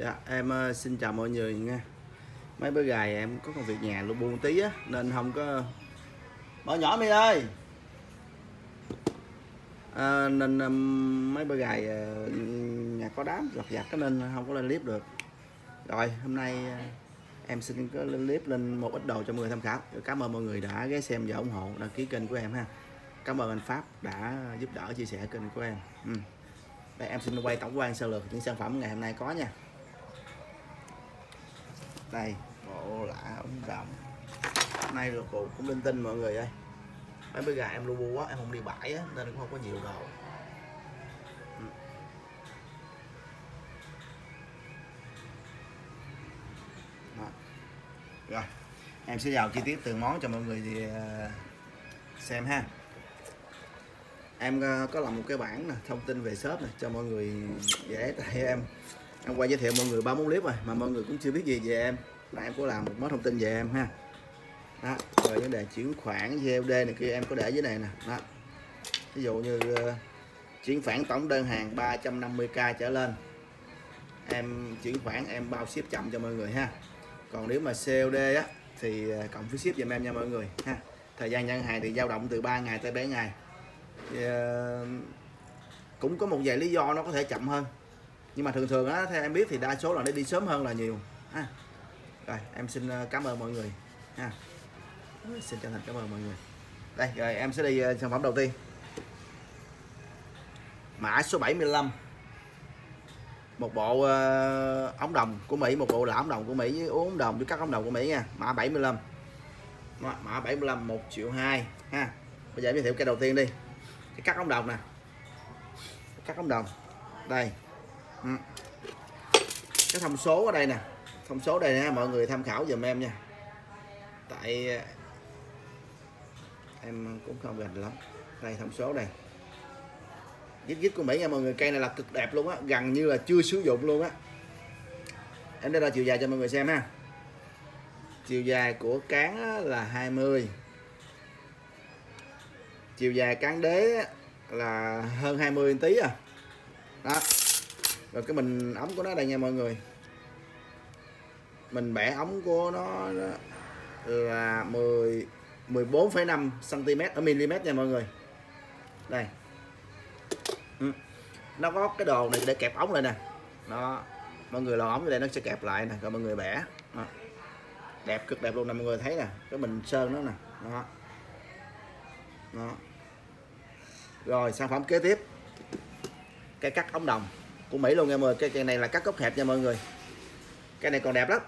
Dạ, em ờ, xin chào mọi người nha. Mấy bữa gài em có công việc nhà luôn buồn tí á nên không có Mở nhỏ mi ơi. À, nên mấy bữa gài ờ, nhà có đám lặt vặt cái nên không có lên clip được. Rồi, hôm nay em xin có lên clip lên một ít đồ cho mọi người tham khảo. Cảm ơn mọi người đã ghé xem và ủng hộ đăng ký kênh của em ha. Cảm ơn anh Pháp đã giúp đỡ chia sẻ kênh của em. Ừ. Đây em xin quay tổng quan sơ lược những sản phẩm ngày hôm nay có nha đây, bộ lạ ống rộng. Hôm nay là cụ cũng linh tinh mọi người ơi. Mấy bữa gà em lu bu quá, em không đi bãi á, nên cũng không có nhiều đồ. Đó. rồi, em sẽ vào chi tiết từng món cho mọi người thì ờ, xem ha. Em ờ, có làm một cái bảng này thông tin về shop này cho mọi người dễ, tại em em quay giới thiệu mọi người ba món clip rồi mà mọi người cũng chưa biết gì về em. Là em có làm một món thông tin về em ha. Đó rồi vấn đề chuyển khoản VOD này kia em có để dưới này nè. Đó. Ví dụ như ờ, chuyển khoản tổng đơn hàng 350k trở lên. Em chuyển khoản em bao ship chậm cho mọi người ha. Còn nếu mà COD á thì ờ, cộng phí ship giùm em nha mọi người ha. Thời gian nhận hàng thì dao động từ 3 ngày tới 7 ngày. Thì, uh, cũng có một vài lý do nó có thể chậm hơn nhưng mà thường thường á theo em biết thì đa số là nó đi sớm hơn là nhiều. Ha. Rồi em xin ờ, cảm ơn mọi người. Ha. Xin chân thành cảm ơn mọi người. Đây rồi em sẽ đi ờ, sản phẩm đầu tiên. Mã số 75 một bộ ờ, ống đồng của Mỹ một bộ là ống đồng của Mỹ với uống ống đồng với các ống đồng của Mỹ nha. Mã 75 Đó, mã 75 1 triệu 2 ha. Bây giờ em giới thiệu cái đầu tiên đi. Cái cắt ống đồng nè. Cắt ống đồng. Đây. Ừ. cái thông số ở đây nè. Thông số đây nè mọi người tham khảo dùm em nha. Tại, em cũng không gần lắm. Đây, thông số đây. Dít dít của Mỹ nha, mọi người, cây này là cực đẹp luôn á, gần như là chưa sử dụng luôn á. Em đây là chiều dài cho mọi người xem ha. Chiều dài của cán là 20 chiều dài cán đế là hơn 20 tí à. Đó rồi cái mình ống của nó đây nha mọi người. Mình bẻ ống của nó là 10 14,5 cm ở mm nha mọi người. Đây. Ừ. nó có cái đồ này để kẹp ống lại nè. Nó mọi người lò ống đây nó sẽ kẹp lại nè rồi mọi người bẻ. Đó. đẹp cực đẹp luôn nè mọi người thấy nè cái mình sơn nó nè. Đó. Đó. Rồi sản phẩm kế tiếp. Cái cắt ống đồng của Mỹ luôn nha mọi người. Cái cây này là cắt cốc hẹp nha mọi người. Cái này còn đẹp lắm.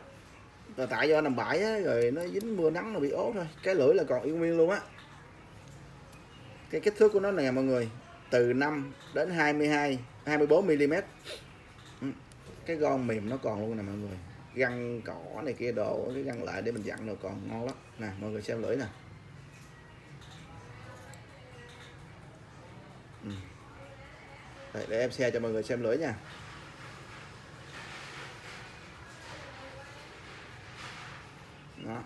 Rồi tại do nằm bãi á, rồi nó dính mưa nắng nó bị ố thôi. Cái lưỡi là còn yêu nguyên luôn á. Cái kích thước của nó nè mọi người từ 5 đến 22 24 mm cái gon mềm nó còn luôn nè mọi người. Găng cỏ này kia đồ cái găng lại để mình dặn rồi còn ngon lắm. Nè mọi người xem lưỡi nè. Đấy, để em xe cho mọi người xem lưỡi nha. Đó.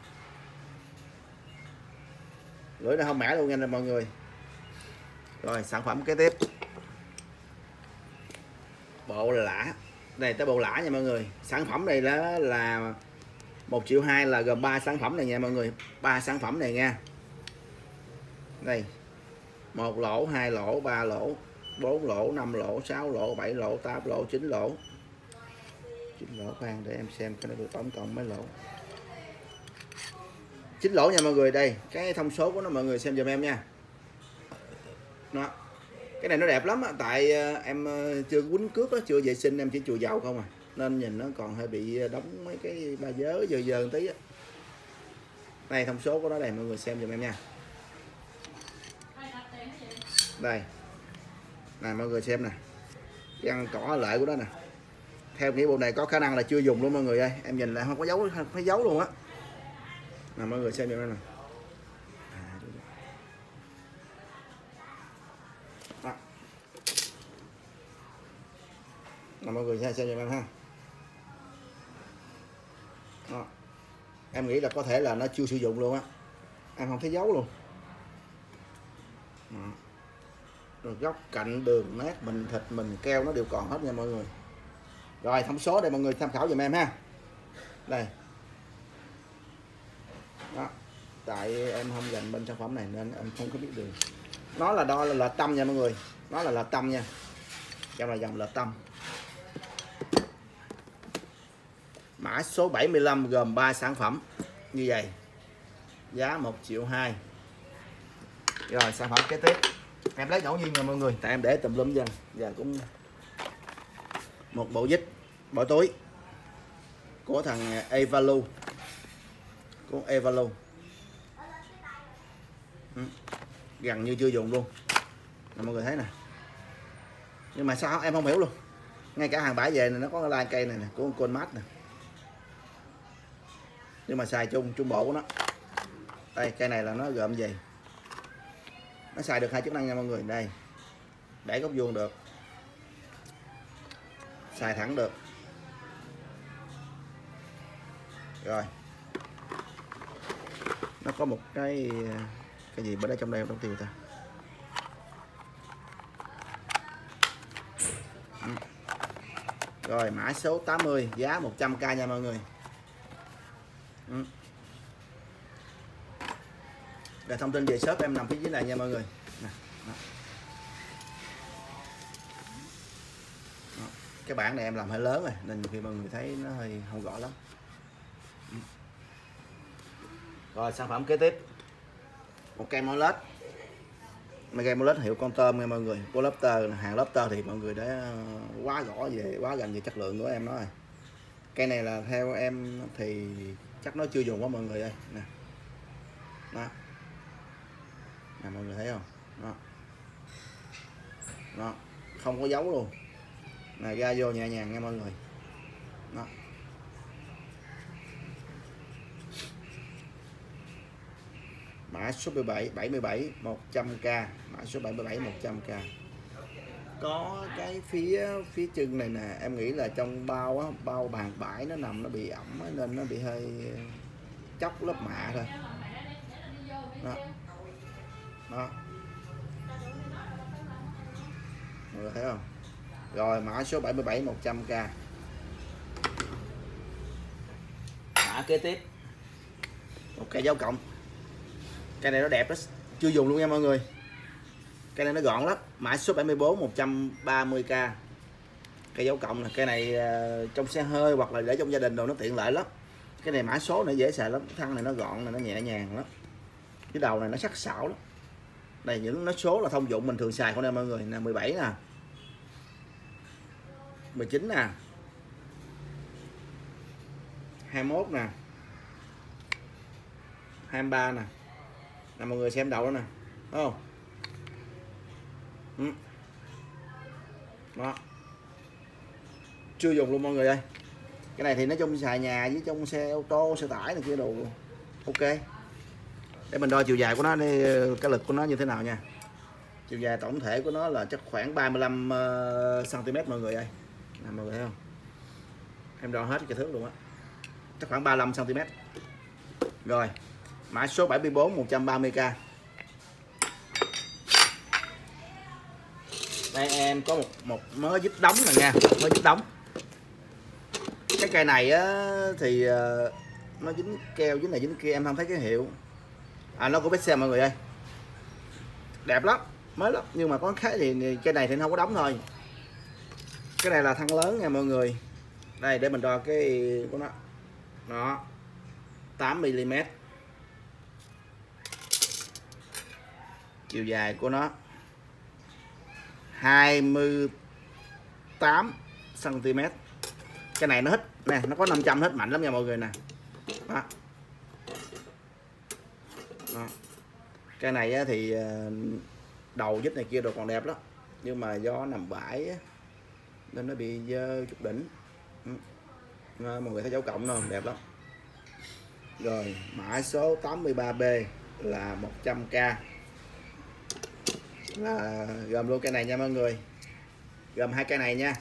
Lưỡi này không mẻ luôn nha mọi người. Rồi sản phẩm kế tiếp. Bộ lã. Đây tới bộ lã nha mọi người. Sản phẩm này là là một triệu hai là gồm 3 sản phẩm này nha mọi người. Ba sản phẩm này nha. Đây. Một lỗ hai lỗ ba lỗ. 4 lỗ 5 lỗ 6 lỗ 7 lỗ 8 lỗ 9 lỗ. 9 lỗ khoan để em xem cái nó được tổng cộng mấy lỗ. 9 lỗ nha mọi người, đây, cái thông số của nó mọi người xem giùm em nha. Đó. Cái này nó đẹp lắm á, tại ờ, em ờ, chưa quýnh cước đó chưa vệ sinh, em chỉ chùi dầu không à. Nên nhìn nó còn hơi bị ờ, đóng mấy cái ba dớ dơ dơ tí á. Đây, thông số của nó đây, mọi người xem giùm em nha. Đây này, mọi người xem nè. Cái ăn cỏ lợi của nó nè. Theo nghĩa bộ này có khả năng là chưa dùng luôn mọi người ơi. Em nhìn lại không có dấu, không có dấu luôn á. Nè, mọi người xem giùm nè. À, Nào mọi người xem xem giùm em ha. Đó. em nghĩ là có thể là nó chưa sử dụng luôn á. Em không thấy dấu luôn. Đó rồi góc cạnh đường nét, mình thịt, mình keo, nó đều còn hết nha mọi người. Rồi, thông số để mọi người tham khảo giùm em ha. Đây. Đó, tại em không dành bên sản phẩm này nên em không có biết đường. Nó là đo là lệch tâm nha mọi người. Nó là lệch tâm nha. Dòng là dòng lệch tâm. Mã số 75 gồm 3 sản phẩm. Như vậy. Giá 1 triệu 2 rồi, sản phẩm kế tiếp em lấy ngẫu nhiên nè mọi người. Tại em để tùm lum dần và cũng một bộ dít bỏ túi của thằng à, Evalu của Evalu ừ. gần như chưa dùng luôn. Nè, mọi người thấy nè. Nhưng mà sao em không hiểu luôn. Ngay cả hàng bãi về này nó có lai cây này nè, của con mát nè. Nhưng mà xài chung trung bộ của nó. Đây, cây này là nó gợm gì? Nó xài được hai chức năng nha mọi người. Đây. Để góc vuông được. Xài thẳng được. Rồi. Nó có một cái cái gì bên đây trong đây không? Tiêu ta. Ừ. Rồi, mã số 80 giá 100k nha mọi người. Ừ để thông tin về shop em nằm phía dưới này nha mọi người. Nè, đó. Đó. cái bảng này em làm hơi lớn rồi nên khi mọi người thấy nó hơi không rõ lắm. Ừ. Rồi sản phẩm kế tiếp. Một cây molet mấy cây molet hiệu con tôm nha mọi người. Của lobster hàng lobster thì mọi người đã ờ, quá rõ về quá gần về chất lượng của em nói rồi. Cây này là theo em thì chắc nó chưa dùng quá mọi người ơi. Nè. Đó nè, mọi người thấy không? Đó. Đó. Không có dấu luôn. Này ra vô nhẹ nhàng nha mọi người. Đó. Mã số 17 77 100k mã số 77 100k có cái phía phía chân này nè, em nghĩ là trong bao á, bao bàn bãi nó nằm nó bị ẩm nên nó bị hơi chóc lớp mạ thôi. Đó đó. Mọi người thấy không? Rồi mã số 77 100k mã kế tiếp. Một cây dấu cộng. Cây này nó đẹp đó chưa dùng luôn nha mọi người. Cây này nó gọn lắm. Mã số 74 130k cây dấu cộng là cây này uh, trong xe hơi hoặc là để trong gia đình đồ nó tiện lợi lắm. Cái này mã số này dễ xài lắm. Thân này nó gọn này nó nhẹ nhàng lắm. Cái đầu này nó sắc sảo lắm đây, những nó số là thông dụng mình thường xài của em mọi người là 17 nè. 19 nè. 21 nè. 23 nè. Nè, mọi người xem đầu đó nè Đúng không? Ừ. đó. Chưa dùng luôn mọi người ơi. Cái này thì nói chung xài nhà với trong xe ô tô, xe tải này kia đồ ok để mình đo chiều dài của nó đi cái lực của nó như thế nào nha. Chiều dài tổng thể của nó là chắc khoảng 35 cm ờ, mọi người ơi. Nè mọi người thấy không? Em đo hết cái thước luôn á. Chắc khoảng 35 cm rồi mã số 74 130k đây em có một một mớ dít đóng này nha mớ dít đóng. Cái cây này á, thì ờ, nó dính keo dính này dính kia em không thấy cái hiệu à nó có xe mọi người ơi. Đẹp lắm, mới lắm. Nhưng mà có cái thì cái này thì không có đóng thôi. Cái này là thân lớn nha mọi người. Đây, để mình đo cái của nó. Nó 8 mm chiều dài của nó 28 cm cái này nó hít nè, nó có 500 hết, mạnh lắm nha mọi người nè. Đó. Đó. cái này thì ờ, đầu dít này kia đồ còn đẹp lắm. Nhưng mà do nằm bãi nên nó bị dơ chút đỉnh. Ừ. Ờ, mọi người thấy dấu cộng không? Đẹp lắm. Rồi, mã số 83B là 100k là gồm luôn cái này nha mọi người. Gồm hai cái này nha.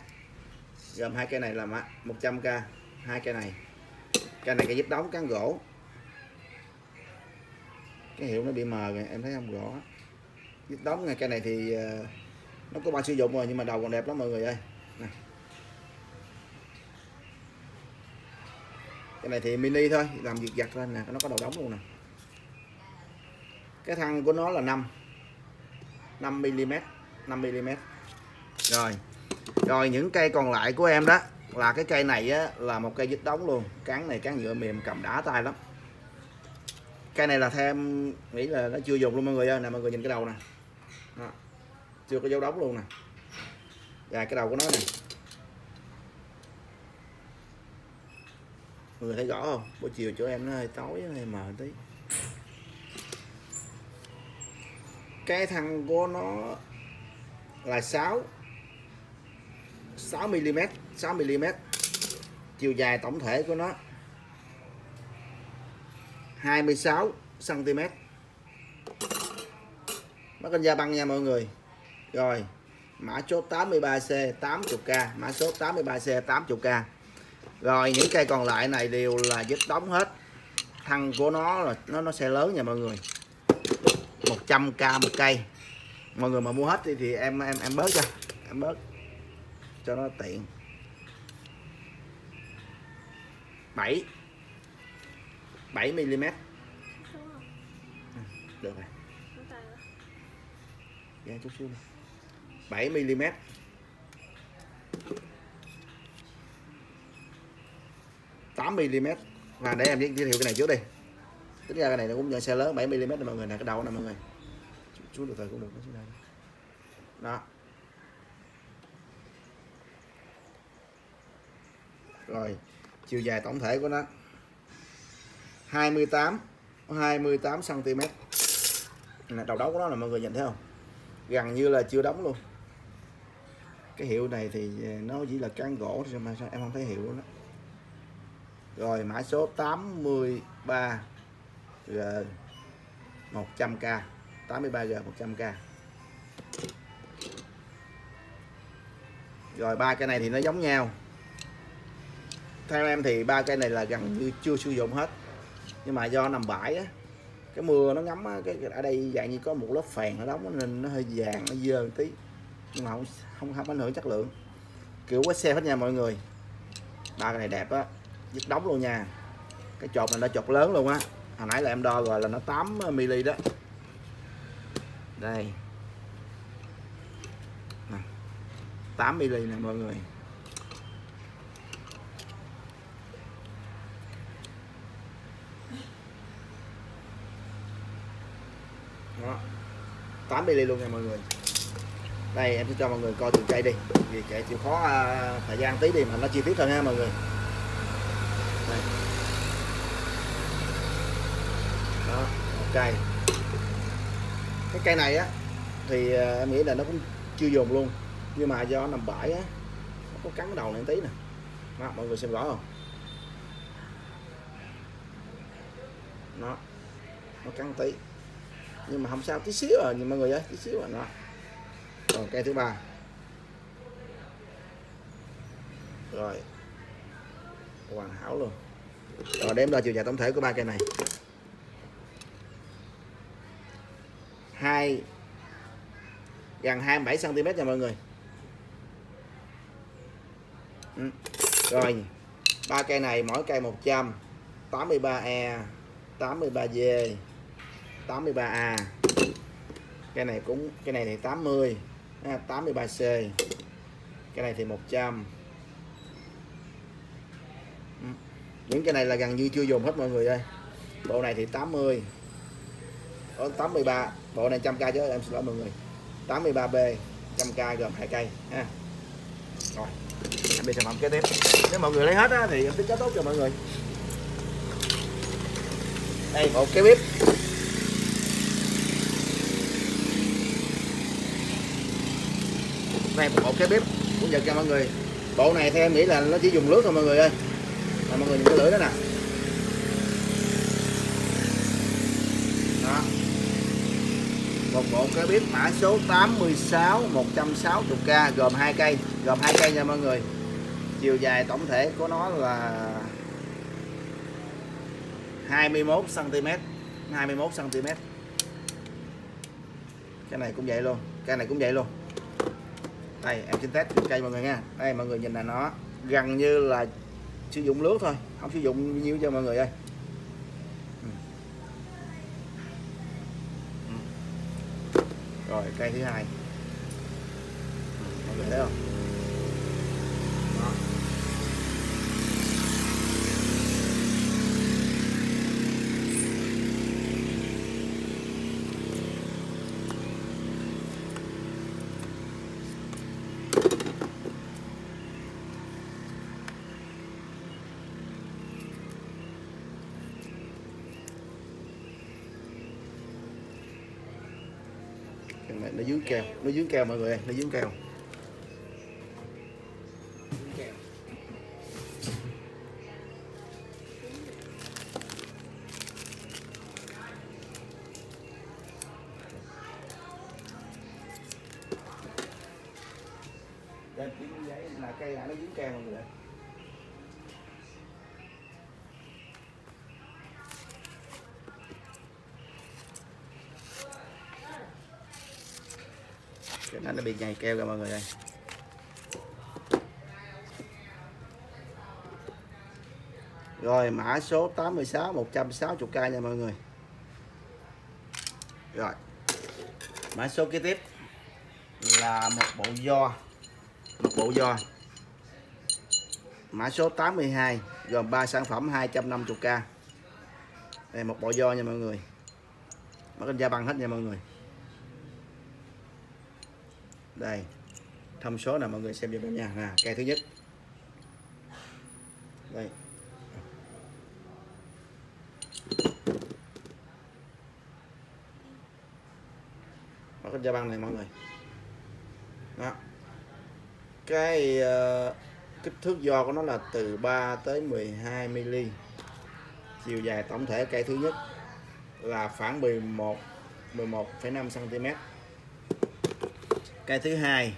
Gồm hai cái này là 100k hai cái này. Cái này cái giúp đóng cán gỗ cái hiệu nó bị mờ rồi em thấy không rõ. Đóng ngay cây này thì ờ, nó có ba sử dụng rồi nhưng mà đầu còn đẹp lắm mọi người ơi. Này. cái này thì mini thôi làm việc giặt lên nè nó có đầu đóng luôn nè. Cái thân của nó là 5 5 mm 5 mm. Rồi. Rồi những cây còn lại của em đó là cái cây này á, là một cây dứt đóng luôn. Cán này cán nhựa mềm cầm đá tay lắm cây này là thêm, nghĩ là nó chưa dùng luôn mọi người ơi. Nè, mọi người nhìn cái đầu nè. Đó. chưa có dấu đóng luôn nè. Và cái đầu của nó nè. Mọi người thấy rõ không? Buổi chiều chỗ em nó hơi tối hơi mờ tí. Cái thằng của nó là 6 6 mm 6 mm chiều dài tổng thể của nó. 26 cm nó con da băng nha mọi người. Rồi mã số 83C 80k mã số 83C 80k rồi những cây còn lại này đều là dứt đóng hết. Thân của nó là nó nó sẽ lớn nha mọi người. 100k một cây. Mọi người mà mua hết thì, thì em em em bớt cho em bớt cho nó tiện. 7 7 mm được rồi. Đó. dạ chút xíu đi 7 mm tám mm và để em giới thiệu cái này trước đi. Tính ra cái này nó cũng xe lớn 7 mm này mọi người nè cái đầu nè mọi người. Chú được thời cũng được nó xuống đây. Đó. Rồi chiều dài tổng thể của nó 28 28 cm Nè, đầu đấu của nó là mọi người nhìn thấy không? Gần như là chưa đóng luôn. Cái hiệu này thì à, nó chỉ là cán gỗ thôi mà sao em không thấy hiệu đó rồi mã số 83 G 100k 83G 100k rồi ba cây này thì nó giống nhau. Theo em thì ba cây này là gần như chưa sử dụng hết nhưng mà do nằm bãi á cái mưa nó ngấm á, cái ở đây dạng như có một lớp phèn nó đóng nên nó hơi vàng nó dơ một tí. Nhưng mà không không không ảnh hưởng chất lượng. Kiểu quá xe hết nha mọi người. Ba cái này đẹp á dứt đóng luôn nha. Cái chột này nó chột lớn luôn á. Hồi nãy là em đo rồi là nó 8 mm đó. Đây. 8 mm nè mọi người. 8 ml luôn nha mọi người. Đây em sẽ cho mọi người coi từng cây đi. Vì chạy chịu khó à, thời gian tí đi mà nó chi tiết hơn ha mọi người. Đây. đó một cây. Cái cây này á thì à, em nghĩ là nó cũng chưa dùng luôn. Nhưng mà do nằm bãi á nó có cắn đầu này tí nè. Đó, mọi người xem rõ không? Nó nó cắn tí nhưng mà không sao tí xíu rồi, nhưng mọi người ơi tí xíu rồi nó còn cây thứ ba. Rồi. Hoàn hảo luôn. Rồi đem ra chiều dài tổng thể của ba cây này. Hai gần 27 cm nha mọi người. Ừ. rồi ba cây này mỗi cây 100 83E 83G 83A cái này cũng cái này thì 80 ha, 83C cái này thì 100 ừ. những cái này là gần như chưa dùng hết mọi người ơi. Bộ này thì 80 Ở 83 bộ này 100k chứ em xin lỗi mọi người. 83B 100k gồm hai cây ha. Rồi em đi sản phẩm kế tiếp. Nếu mọi người lấy hết á, thì em tính giá tốt cho mọi người. Đây một cái bếp. Này một bộ cái bếp. Của Nhật cho mọi người. Bộ này theo em nghĩ là nó chỉ dùng lướt thôi mọi người ơi. Là mọi người nhìn cái lưỡi đó nè. Đó. Một bộ cái bếp mã số 86 160k gồm hai cây. Gồm hai cây nha mọi người. Chiều dài tổng thể của nó là 21 cm 21 cm cái này cũng vậy luôn. Cái này cũng vậy luôn đây, em xin test cây mọi người nha. Đây, mọi người nhìn là nó gần như là sử dụng lướt thôi. Không sử dụng nhiều cho mọi người ơi. Ừ. Ừ. Rồi, cây thứ hai. Ừ, mọi người thấy không? Keo nó dướng keo mọi người nó dướng keo Đây, dạ, giấy là cây là nó dướng keo mọi người ơi cái nó bị nhầy keo kìa mọi người ơi. Rồi, mã số 86 160k nha mọi người. Rồi. Mã số kế tiếp là một bộ do, một bộ do. Mã số 82 gồm 3 sản phẩm 250k đây một bộ do nha mọi người. Mất có da băng hết nha mọi người đây. Thông số nào mọi người xem giùm em nha. Nè cây thứ nhất. Đây. Mở cái da băng này mọi người. Đó. Cái uh, kích thước do của nó là từ 3 tới 12 mm chiều dài tổng thể cây thứ nhất là khoảng 11 11,5 cm cây thứ hai.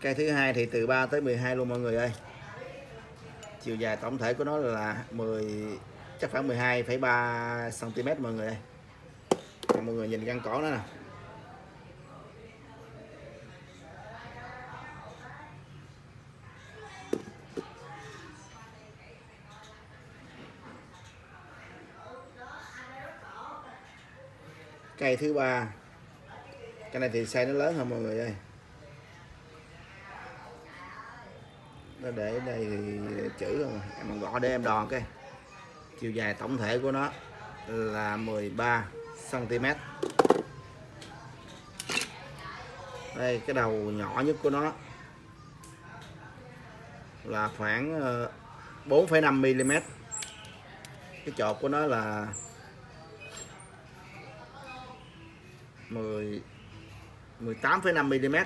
Cây thứ hai thì từ 3 tới 12 luôn mọi người ơi. Chiều dài tổng thể của nó là 10 chắc khoảng 12,3 cm mọi người ơi. Mọi người nhìn găng cỏ nó nè. Cây thứ ba cái này thì size nó lớn hơn mọi người ơi. Nó để đây thì chữ rồi à? em còn gõ để em đo cái. Chiều dài tổng thể của nó là 13 cm đây cái đầu nhỏ nhất của nó là khoảng ờ, 4,5 mm cái chột của nó là 10 18,5 mm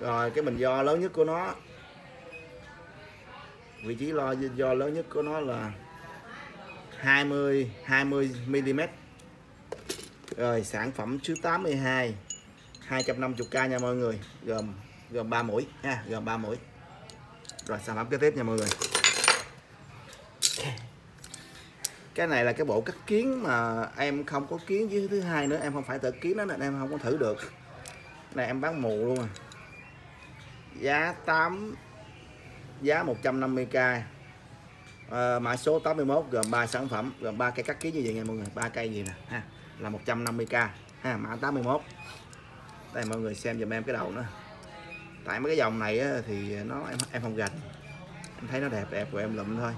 rồi cái bình do lớn nhất của nó. Vị trí lo do lớn nhất của nó là 20 20 mm rồi sản phẩm số 82 250k nha mọi người. Gồm gồm 3 mũi ha gồm 3 mũi. Rồi sản phẩm kế tiếp nha mọi người. Cái này là cái bộ cắt kiến mà em không có kiến với thứ hai nữa em không phải tự kiến đó nên em không có thử được này em bán mù luôn à. Giá 8 giá 150k à, ờ, mã số 81 gồm 3 sản phẩm gồm 3 cây cắt ký như vậy nha mọi người. Ba cây gì nè ha là 150k ha mã 81 đây mọi người xem giùm em cái đầu nữa. Tại mấy cái dòng này á, thì nó em em không gạch. Em thấy nó đẹp đẹp của em lụm thôi.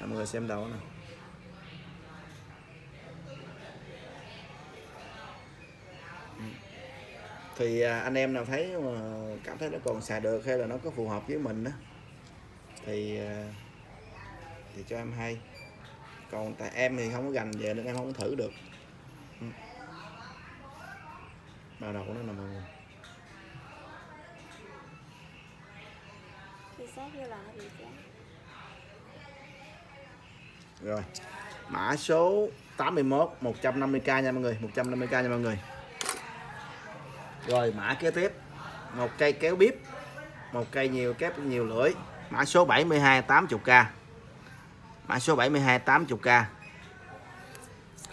Mọi người xem đầu nè. Thì à, anh em nào thấy mà cảm thấy nó còn xài được hay là nó có phù hợp với mình đó thì à, thì cho em hay. Còn tại em thì không có gành về nên em không có thử được. Ừ. đầu của nó nè mọi người. Là rồi mã số 81 150k nha mọi người 150k nha mọi người rồi, mã kế tiếp. Một cây kéo bếp một cây nhiều kép, nhiều lưỡi. Mã số 72 80k mã số 72 80k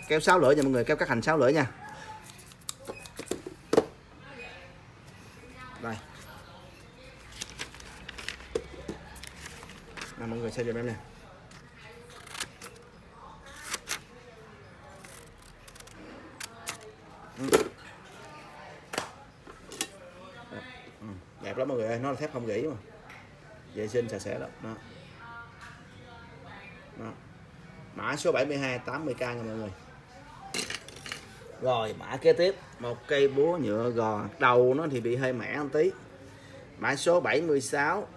kéo 6 lưỡi nha mọi người, kéo cắt hành 6 lưỡi nha. Đây. Nè mọi người xem giùm em nè. Thép không gỉ mà. Vệ sinh sạch sẽ lắm đó. đó. Mã số 72 80k nha mọi người. Rồi, mã kế tiếp. Một cây búa nhựa gò, đầu nó thì bị hơi mẻ một tí. Mã số 76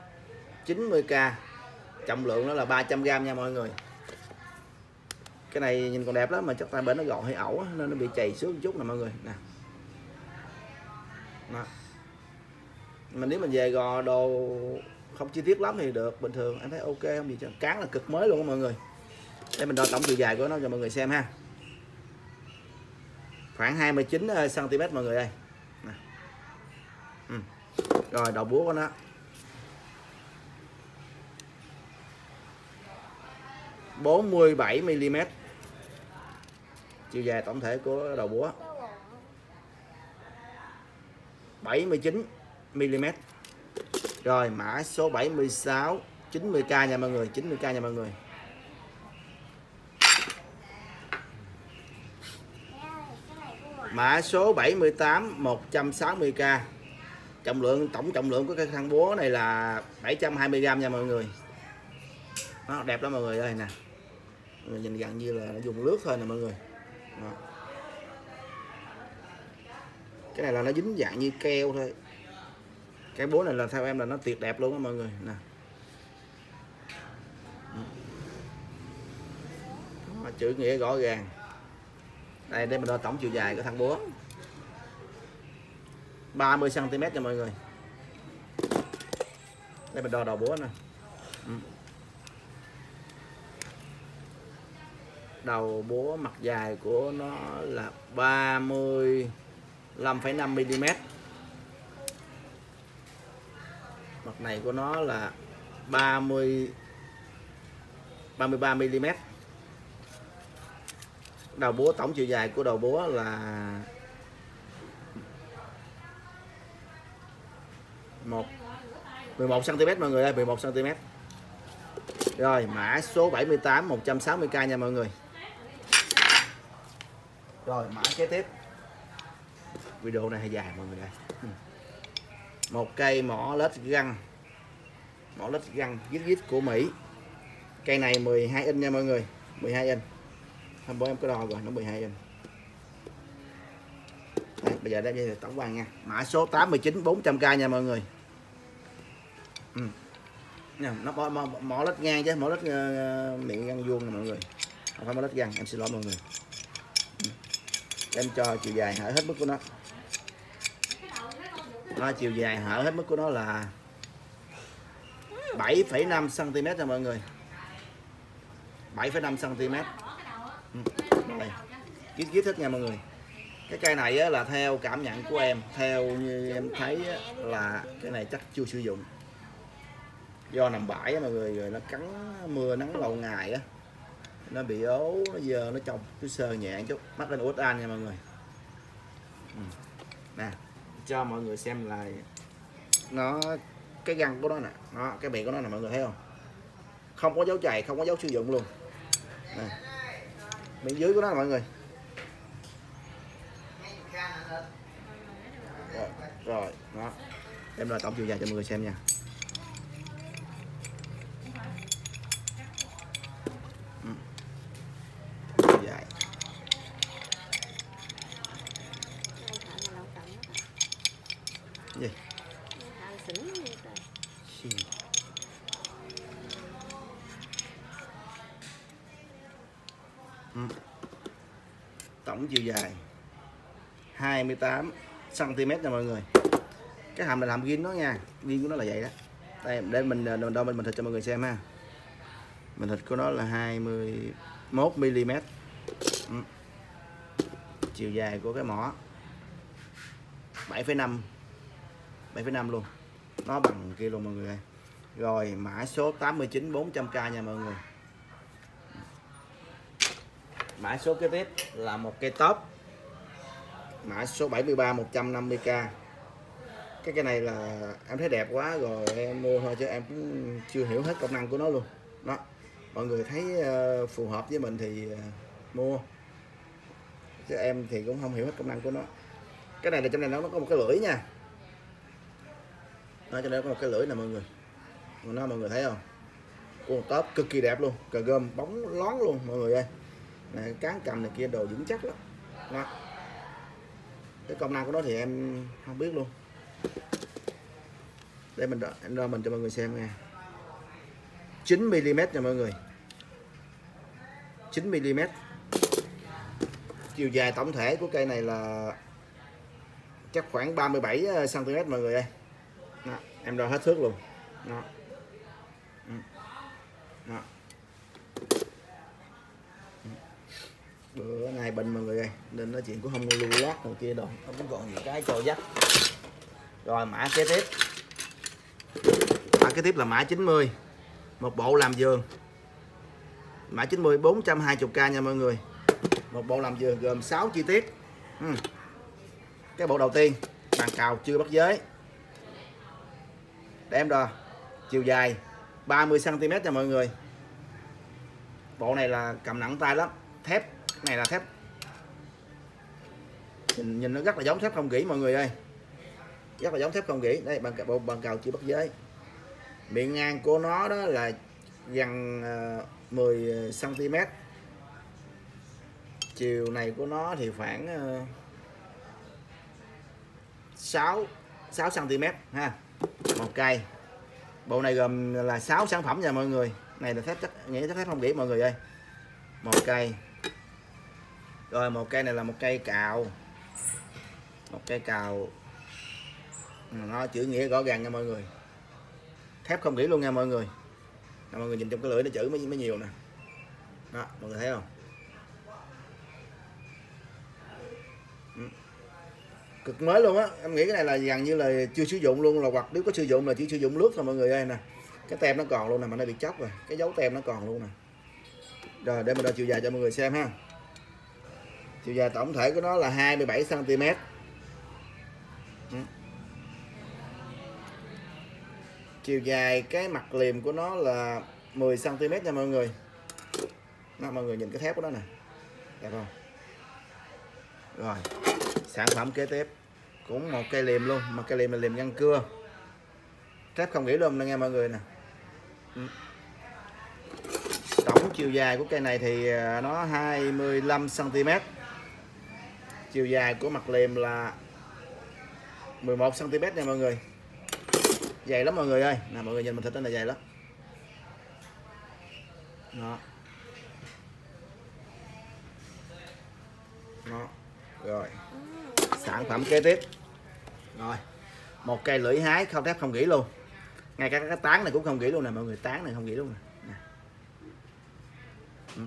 90k trọng lượng nó là 300g nha mọi người. Cái này nhìn còn đẹp lắm mà chắc tay bên nó gọn hơi ẩu nên nó bị chày xuống một chút nè mọi người. Nè. Mà nếu mình về gò đồ không chi tiết lắm thì được, bình thường. Em thấy ok, không gì chứ. Cán là cực mới luôn đó mọi người. Đây mình đo tổng chiều dài của nó cho mọi người xem ha. Khoảng 29 cm ờ, mọi người ơi. Ừ. rồi, đầu búa của nó. bốn mươi bảy mm chiều dài tổng thể của đầu búa. 79 mm. Rồi, mã số 76 90k nha mọi người 90k nha mọi người. Mã số 78 160k trọng lượng, tổng trọng lượng của cái thang búa này là 720g nha mọi người. Nó đẹp lắm mọi người ơi, nè. Mọi người nhìn gần như là nó dùng lướt thôi nè mọi người. Đó. cái này là nó dính dạng như keo thôi cái búa này là theo em là nó tuyệt đẹp luôn á mọi người. Nè. Đó, chữ nghĩa rõ ràng. Đây đây mình đo tổng chiều dài của thằng búa. 30 cm nha mọi người. Đây mình đo đầu búa nè. Ừ. Đầu búa mặt dài của nó là 35,5 mm mặt này của nó là 30 33 mm đầu búa, tổng chiều dài của đầu búa là một 11 cm mọi người ơi 11 cm rồi, mã số 78 160k nha mọi người. Rồi, mã kế tiếp. Video này hơi dài mọi người ơi. Ừ. Một cây mỏ lết găng mỏ lít găng dít dít của Mỹ. Cây này 12 inch nha mọi người 12 inch hôm bữa em có đo rồi nó 12 inch Đây, bây giờ đem về tổng quan nha. Mã số 89 400k nha mọi người. Ừ. Nó mỏ, mỏ, mỏ lít ngang chứ mỏ lít uh, ờ, miệng găng vuông nè mọi người. Không phải mỏ lít găng em xin lỗi mọi người. Ừ. em cho chiều dài hở hết mức của nó. Nó chiều dài hở hết mức của nó là 7,5 cm nha mọi người. 7,5 cm ừ. đây. Kiết hết nha mọi người. Cái cây này á, là theo cảm nhận của em. Theo như em thấy á, là cái này chắc chưa sử dụng. Do nằm bãi á, mọi người rồi nó cắn mưa nắng lâu ngày á. Nó bị ố nó giờ nó trồng cứ sơ nhẹ chút. Mắt lên út an nha mọi người. Ừ. Nè cho mọi người xem là nó cái găng của nó nè. Nó cái miệng của nó nè mọi người thấy không? Không có dấu chày không có dấu sử dụng luôn. Nè. miệng dưới của nó nè mọi người. Rồi, rồi đó. Em là tổng chiều dài cho mọi người xem nha. Ừ. Dài. Gì? Xì. Ừ. tổng chiều dài 28 cm nha mọi người cái hàm này làm ghim nó nha ghim của nó là vậy đó đây để mình ờ, đo đo mình mình thịt cho mọi người xem ha mình thịt của nó là 21 mm ừ. chiều dài của cái mỏ 7,5 7,5 luôn nó bằng kia luôn mọi người ơi. Rồi, mã số 89 400k nha mọi người. Mã số kế tiếp là một cây top. Mã số 73 150k cái cây này là em thấy đẹp quá, rồi em mua thôi chứ em cũng chưa hiểu hết công năng của nó luôn. Đó, mọi người thấy ờ, phù hợp với mình thì ờ, mua. Chứ em thì cũng không hiểu hết công năng của nó. Cái này là trong này nó có một cái lưỡi nha nó cho nên có một cái lưỡi nè mọi người. Nó mọi người thấy không? Con tóp cực kỳ đẹp luôn cờ gom bóng lón luôn mọi người ơi. Này, cán cầm này kia đồ vững chắc lắm. Đó. cái công năng của nó thì em không biết luôn. Để mình đo, em đo mình cho mọi người xem nha. 9 mm nha mọi người. 9 mm chiều dài tổng thể của cây này là chắc khoảng 37 cm ờ, mọi người ơi em đo hết thước luôn. Đó. Ừ. Đó. Ừ. Bữa nay bệnh mọi người ơi nên nói chuyện cũng không lưu lát rồi kia đâu. Không có còn gì, cái trò dắt. Rồi, mã kế tiếp. Mã kế tiếp là mã 90 một bộ làm giường mã 90 420k nha mọi người. Một bộ làm giường gồm 6 chi tiết. Ừ. cái bộ đầu tiên, bàn cào chưa bắt giới để em đo. Chiều dài 30 cm cho mọi người. Bộ này là cầm nặng tay lắm. Thép này là thép. Nhìn, nhìn nó rất là giống thép không gỉ mọi người ơi. Rất là giống thép không gỉ. Đây bằng bộ bằng cầu chưa bắt giới. Miệng ngang của nó đó là gần ờ, 10 cm chiều này của nó thì khoảng 6 6 cm ha một cây. Bộ này gồm là 6 sản phẩm nha mọi người. Này là thép chắc nghĩa chắc thép không gỉ mọi người ơi. Một cây. Rồi một cây này là một cây cào. Một cây cào. Nó chữ nghĩa rõ ràng nha mọi người. Thép không gỉ luôn nha mọi người. Nè, mọi người nhìn trong cái lưỡi nó chữ mới mới nhiều nè. Đó mọi người thấy không? Cực mới luôn á. Em nghĩ cái này là gần như là chưa sử dụng luôn là hoặc nếu có sử dụng là chỉ sử dụng nước thôi mọi người ơi nè. Cái tem nó còn luôn nè mà nó bị chóc rồi. Cái dấu tem nó còn luôn nè. Rồi để mình đo chiều dài cho mọi người xem ha. Chiều dài tổng thể của nó là 27 cm ừ. chiều dài cái mặt liềm của nó là 10 cm nha mọi người. Đó, mọi người nhìn cái thép của nó nè. Đẹp không? Rồi sản phẩm kế tiếp. Cũng một cây liềm luôn, mà cây liềm là liềm ngăn cưa. Thép không nghĩ luôn nè nghe mọi người nè. Ừ. Tổng chiều dài của cây này thì à, nó 25 cm chiều dài của mặt liềm là 11 cm nha mọi người. Dày lắm mọi người ơi. Nè mọi người nhìn mình thịt nó là dày lắm. Đó. Đó. Rồi sản phẩm kế tiếp. Rồi một cây lưỡi hái không thép không gỉ luôn. Ngay cả cái tán này cũng không gỉ luôn nè mọi người tán này không gỉ luôn nè, ừ.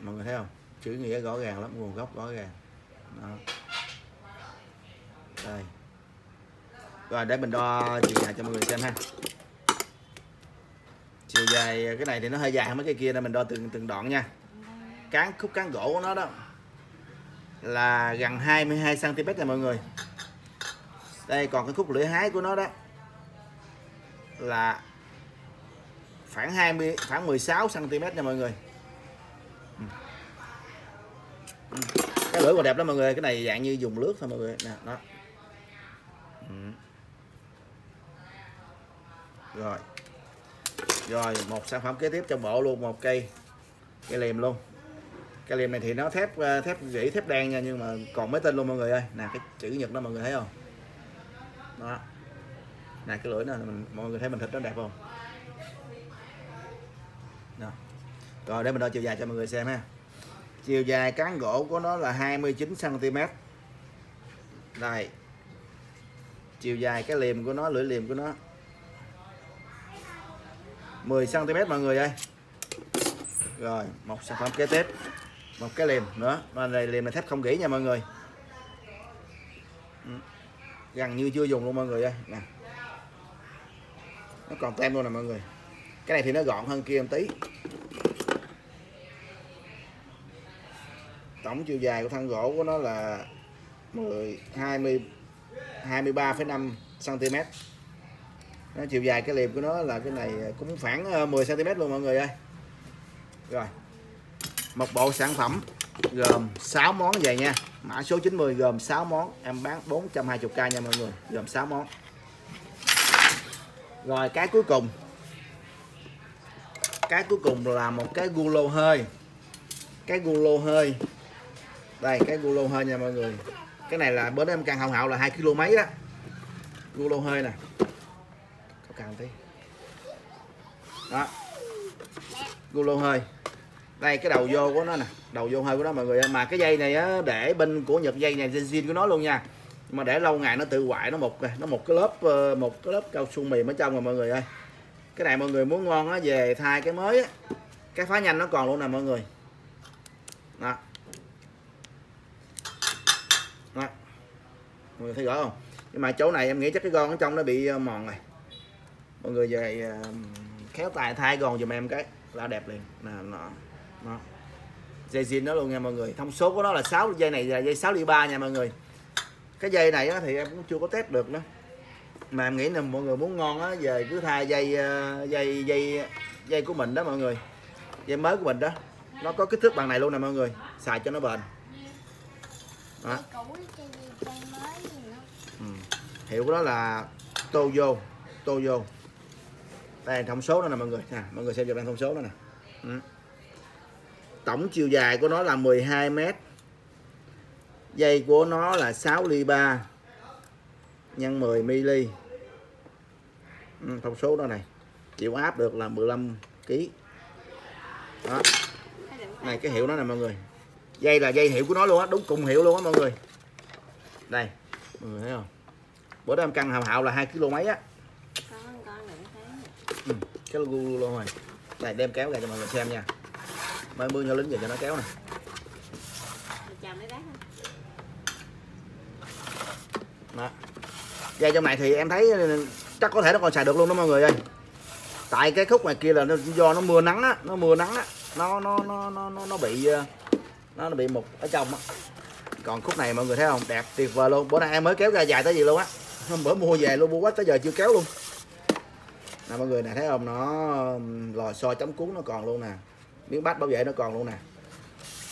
mọi người thấy không? Chữ nghĩa rõ ràng lắm nguồn gốc rõ ràng. Đó. đây. Rồi để mình đo chiều dài cho mọi người xem ha. Chiều dài cái này thì nó hơi dài hơn mấy cái kia nên mình đo từng từng đoạn nha. Cán khúc cán gỗ của nó đó là gần 22 cm nha mọi người. Đây, còn cái khúc lưỡi hái của nó đó là khoảng 20 khoảng 16 cm nha mọi người. Ừ. Ừ. Cái lưỡi còn đẹp lắm mọi người, cái này dạng như dùng lướt thôi mọi người. Nè, đó. Ừ. Rồi. Rồi, một sản phẩm kế tiếp trong bộ luôn, một cây cây liềm luôn cái liềm này thì nó thép ờ, thép gỉ, thép đen nha, nhưng mà còn mấy tên luôn mọi người ơi. Nè, cái chữ nhật đó mọi người thấy không? Đó. Nè, cái lưỡi này mình, mọi người thấy mình thịt nó đẹp không? Đó. rồi, để mình đo chiều dài cho mọi người xem ha. Chiều dài cán gỗ của nó là 29 cm đây. Chiều dài cái liềm của nó, lưỡi liềm của nó. 10 cm mọi người ơi. Rồi, một sản phẩm kế tiếp một cái liềm nữa. Và này liềm là thép không gỉ nha mọi người. Ừ. Gần như chưa dùng luôn mọi người ơi. Nè. Nó còn tem luôn nè mọi người. Cái này thì nó gọn hơn kia một tí. Tổng chiều dài của thân gỗ của nó là 10 20 23,5 cm nó chiều dài cái liềm của nó là cái này cũng khoảng ờ, 10 cm luôn mọi người ơi. Rồi một bộ sản phẩm gồm 6 món về nha. Mã số 90 gồm 6 món. Em bán 420k nha mọi người. Gồm 6 món. Rồi, cái cuối cùng. Cái cuối cùng là một cái gu lô hơi. Cái gu lô hơi. Đây, cái gu lô hơi nha mọi người. Cái này là bữa em càng hồng hậu là hai kg mấy đó. Gu lô hơi nè. Có càng tí. Đó. Gu lô hơi đây cái đầu vô của nó nè. Đầu vô hơi của nó mọi người ơi. mà cái dây này á, để bên của nhật dây này dây zin của nó luôn nha. Nhưng mà để lâu ngày nó tự hoại nó một nó một cái lớp ờ, một cái lớp cao su mềm ở trong rồi mọi người ơi. Cái này mọi người muốn ngon á về thay cái mới á. Cái phá nhanh nó còn luôn nè mọi người. Đó. Đó. Mọi người thấy rõ không? Nhưng mà chỗ này em nghĩ chắc cái gòn ở trong nó bị ờ, mòn rồi. Mọi người về ờ, khéo tài thay gòn giùm em cái. Là đẹp liền. Nè nó dây zin đó luôn nha mọi người. Thông số của nó là 6 dây này là dây 6 ly 3 nha mọi người. Cái dây này á, thì em cũng chưa có test được nữa. Mà em nghĩ là mọi người muốn ngon á về cứ thay dây ờ, dây dây dây của mình đó mọi người. Dây mới của mình đó. Nó có kích thước bằng này luôn nè mọi người. Xài cho nó bền. Đó. Ừ. hiệu của nó là Toyo Toyo. Đây thông số đó nè mọi người. Nè mọi người xem cho em thông số đó nè. Ừ. tổng chiều dài của nó là 12 mét. Dây của nó là 6 ly 3 nhân 10 ml ừ, thông số đó này chịu áp được là 15 kg đó. Này cái hiệu đó nè mọi người. Dây là dây hiệu của nó luôn á đúng cùng hiệu luôn á mọi người. Đây mọi người thấy không? Bữa đó em cân hào hạo là hai kg mấy á. Con con đừng thấy. Ừ, cái logo luôn rồi. Này đem kéo ra cho mọi người xem nha mới mưa theo lính về cho nó kéo nè. Đó dây trong này thì em thấy chắc có thể nó còn xài được luôn đó mọi người ơi. Tại cái khúc ngoài kia là nó do nó mưa nắng á nó mưa nắng á nó nó nó nó nó, nó bị ờ, nó, nó bị mục ở trong á. Còn khúc này mọi người thấy không? Đẹp tuyệt vời luôn. Bữa nay em mới kéo ra dài tới gì luôn á. Hôm bữa mua về luôn mua quá tới giờ chưa kéo luôn. Nè mọi người nè thấy không? Nó lò xo chấm cuốn nó còn luôn nè miếng bát bảo vệ nó còn luôn nè.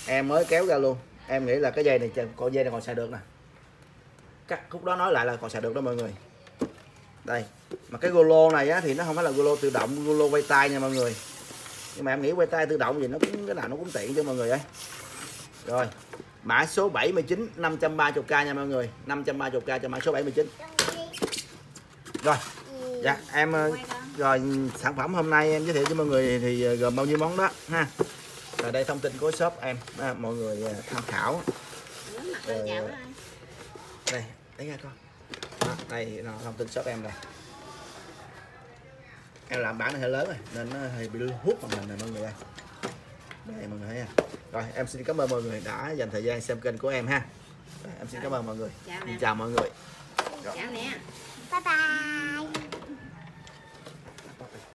Em mới kéo ra luôn. Em nghĩ là cái dây này còn dây này còn xài được nè. Cắt khúc đó nói lại là còn xài được đó mọi người. Đây mà cái golo này á, thì nó không phải là golo tự động golo quay tay nha mọi người. Nhưng mà em nghĩ quay tay tự động thì nó cũng cái nào nó cũng tiện cho mọi người ấy. Rồi mã số 79 530k nha mọi người. 530k cho mã số 79 rồi dạ em ờ, rồi sản phẩm hôm nay em giới thiệu cho mọi người thì ờ, gồm bao nhiêu món đó ha? Rồi đây thông tin của shop em à, mọi người ờ, tham khảo. Ờ, đây lấy ra con đó, đây là thông tin shop em đây. Em làm bản này hơi lớn rồi nên nó hơi bị hút màn hình này mọi người ơi. Đây mọi người thấy ha rồi em xin cảm ơn mọi người đã dành thời gian xem kênh của em ha. Rồi, em xin cảm ơn mọi người. Chào nè chào mọi người. Chào nè Bye bye.